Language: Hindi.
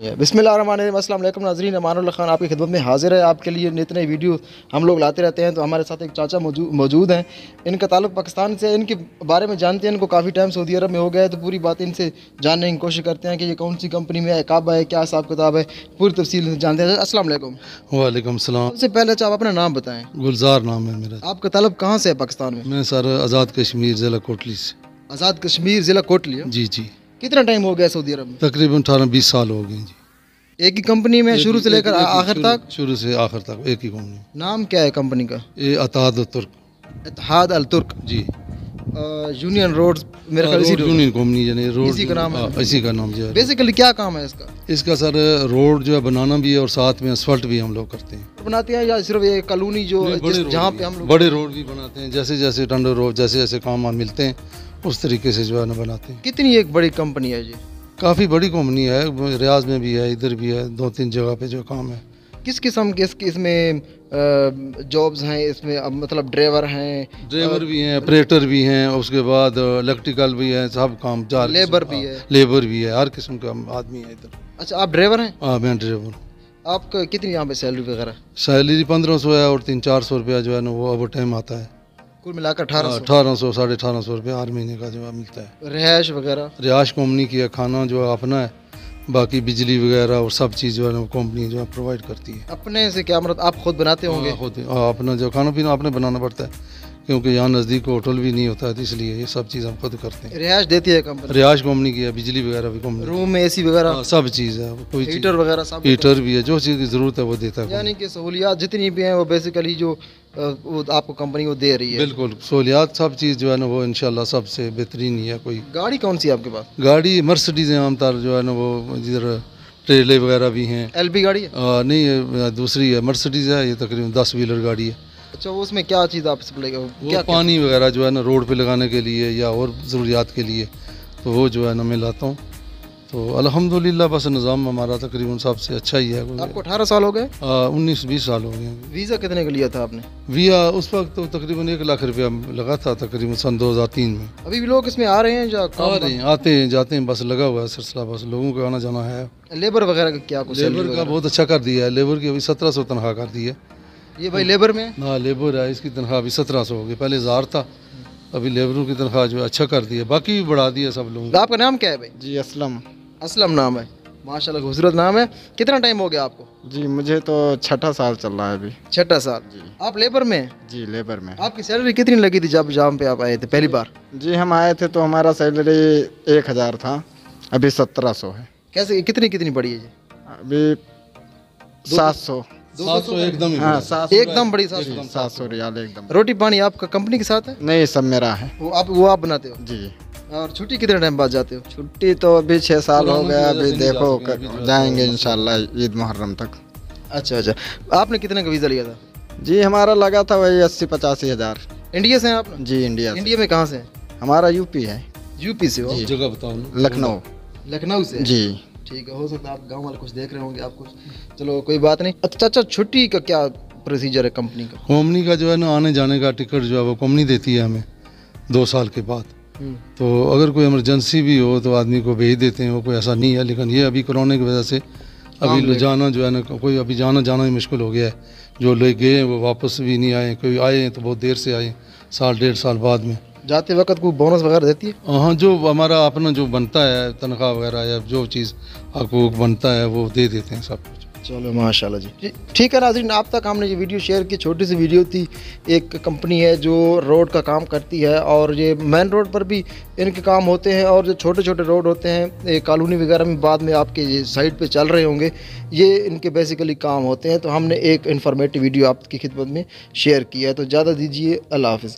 बिस्मिल्लाम नाजरीन अमान खान आपकी खिदमत में हाजिर है। आपके लिए इतने वीडियो हम लोग लाते रहते हैं तो हमारे साथ एक चाचा मौजूद हैं। इनका ताल्लुक पाकिस्तान से इनके बारे में जानते हैं इनको काफ़ी टाइम सऊदी अरब में हो गया है तो पूरी बात इनसे जानने की कोशिश करते हैं कि ये कौन सी कंपनी में है कब है क्या हिसाब किताब है पूरी तफसील जानते हैं। असल वालेकुम। सबसे पहले अच्छा आप अपना नाम बताएँ। गुलजार नाम है मेरा। आपका तलब कहाँ से है पाकिस्तान में? मैं सर आज़ाद कश्मीर ज़िला कोटली से। आज़ाद कश्मीर ज़िला कोटली जी जी। कितना टाइम हो गया सऊदी अरब में? तकरीबन अठारह बीस साल हो गए जी। एक ही कंपनी में शुरू से लेकर आखिर तक? शुरू से आखिर तक एक ही कंपनी नाम क्या है कंपनी का? ये अताद तुर्क इतिहाद अल तुर्क जी यूनियन रोड मेरे ख्याल इसी यूनियन कंपनी यानी रोड इसी का नाम है। इसी का नाम जो। है बेसिकली क्या काम है इसका? इसका सर रोड जो है बनाना भी है और साथ में असफल्ट भी हम लोग करते हैं। बनाते हैं या सिर्फ़ ये कॉलोनी जो जहाँ पे हम लोग बड़े रोड भी बनाते हैं जैसे जैसे टेंडर रोड जैसे जैसे काम मिलते हैं उस तरीके से जो है ना बनाते हैं। कितनी एक बड़ी कंपनी है जी? काफ़ी बड़ी कंपनी है रियाज में भी है इधर भी है दो तीन जगह पे जो काम है। किस किस्म के इसके इसमें जॉब्स हैं इसमें? अब मतलब ड्राइवर हैं ड्राइवर भी हैं ऑपरेटर भी हैं उसके बाद इलेक्ट्रिकल भी हैं सब काम चार लेबर भी है। लेबर भी है हर किस्म का आदमी है इधर। अच्छा आप ड्राइवर हैं? हाँ मैं ड्राइवर हूँ। आपका कितनी यहाँ पे सैलरी वगैरह? सैलरी पंद्रह सौ है और तीन चार सौ रुपया जो है ना वो ओवर टाइम आता है। कुल मिलाकर अठारह अठारह सौ साढ़े अठारह सौ रुपया हर महीने का जो है मिलता है। रिहायश वगैरह? रिहाश कंपनी की है खाना जो है अपना है बाकी बिजली वगैरह और सब चीज़ जो है कंपनी जो है प्रोवाइड करती है। अपने से क्या मतलब आप खुद बनाते होंगे? हाँ, खुद हाँ, अपना जो खाना पीना अपने बनाना पड़ता है क्योंकि यहाँ नज़दीक होटल भी नहीं होता है तो इसलिए ये सब चीज़ हम खुद करते हैं। रिहायश देती है कंपनी रिहाश कंपनी की है बिजली वगैरह भी कंपनी रूम में एसी वगैरह? हाँ, सब चीज़ है कोई हीटर वगैरह सब हीटर भी है जो चीज़ की ज़रूरत है वो देता है यानी कि सहूलियात जितनी भी हैं वो बेसिकली जो वो आपको कंपनी वो दे रही है। बिल्कुल। सहूलियात सब चीज़ जो है ना वो इंशाल्लाह सबसे बेहतरीन ही है कोई। गाड़ी कौन सी है आपके पास? गाड़ी मर्सडीज़ है आमतौर जो है ना वो इधर ट्रेले वगैरह भी हैं। एलपी गाड़ी है? आ, नहीं दूसरी है मर्सडीज़ है ये तकरीबन दस व्हीलर गाड़ी है। अच्छा उसमें क्या चीज़ आप क्या पानी वगैरह जो है ना रोड पे लगाने के लिए या और ज़रूरियात के लिए तो वो जो है ना मैं लाता हूँ। तो अल्हम्दुलिल्लाह बस निज़ाम हमारा तकरीबन सबसे अच्छा ही है। आपको अठारह साल हो गए? उन्नीस बीस साल हो गए। वीज़ा कितने का लिया था आपने? विया उस वक्त तो तकरीबन एक लाख रुपया लगा था तकरीबन सन 2003 में। अभी भी लोग इसमें आ रहे हैं या आ रहे हैं आते हैं जाते हैं बस लगा हुआ है सिलसिला बस लोगों का आना जाना है। लेबर वगैरह का क्या कुछ लेबर का बहुत अच्छा कर दिया है। लेबर की अभी सत्रह सौ तनख्वाह कर दी है। ये भाई लेबर में? है? लेबर है इसकी तनख्वाह अभी सत्रह सौ हो गई। पहले हज़ार था अभी लेबरों की तनख्वाह जो है अच्छा कर दी है। बाकी भी बढ़ा दिया सब लोगों आपका नाम क्या है भाई? जी असलम। असलम नाम है। माशाल्लाह खूबसूरत नाम है। कितना टाइम हो गया आपको? जी मुझे तो छठा साल चल रहा है अभी। छठा साल। जी। आप लेबर में जी लेबर में। आपकी सैलरी कितनी लगी थी जब जहाँ पे आप आए थे पहली बार? जी हम आए थे तो हमारा सैलरी एक हज़ार था। अभी सत्रह सौ है। कैसे कितनी कितनी बढ़ी है जी? अभी सात सौ। सात सौ एकदम ही हाँ सात एकदम बड़ी सात सात सौ रियाल एकदम। रोटी पानी आपका कंपनी के साथ है? नहीं सब मेरा है। वो आप वो आप बनाते हो? जी। और छुट्टी कितने टाइम बाद जाते हो? छुट्टी तो अभी छः साल हो गया अभी देखो जाएँगे इंशाल्लाह ईद मुहर्रम तक। अच्छा अच्छा। आपने कितने का वीज़ा लिया था? जी हमारा लगा था वही अस्सी पचासी हज़ार। इंडिया से हैं आप? जी इंडिया इंडिया में कहाँ से हैं? हमारा यूपी है। यूपी से हो? जगह बताओ लखनऊ। लखनऊ से? जी। ठीक है हो सकता है आप गाँव वाले कुछ देख रहे होंगे आप कुछ। चलो कोई बात नहीं। अच्छा अच्छा छुट्टी का क्या प्रोसीजर है कंपनी का? कंपनी का जो है ना आने जाने का टिकट जो है वो कंपनी देती है हमें दो साल के बाद। तो अगर कोई इमरजेंसी भी हो तो आदमी को भेज देते हैं वो कोई ऐसा नहीं है लेकिन ये अभी कोरोना की वजह से अभी जाना जो है ना कोई अभी जाना जाना ही मुश्किल हो गया है। जो लोग गए हैं वो वापस भी नहीं आए कोई आए हैं तो बहुत देर से आए साल डेढ़ साल बाद में। जाते वक्त कोई बोनस वगैरह देती है? हाँ जो हमारा अपना जो बनता है तनख्वाह वगैरह या जो चीज़ आपको बनता है वो दे देते हैं सब कुछ। चलो, माशाल्लाह जी। ठीक है नाजरीन, आप तक हमने ये वीडियो शेयर की, छोटी सी वीडियो थी। एक कंपनी है जो रोड का काम करती है और ये मेन रोड पर भी इनके काम होते हैं और जो छोटे छोटे रोड होते हैं कॉलोनी वगैरह में बाद में आपके साइड पे चल रहे होंगे। ये इनके बेसिकली काम होते हैं। तो हमने एक इन्फॉर्मेटिव वीडियो आपकी खिदमत में शेयर किया है। तो ज़्यादा दीजिए, अल्लाह हाफिज़।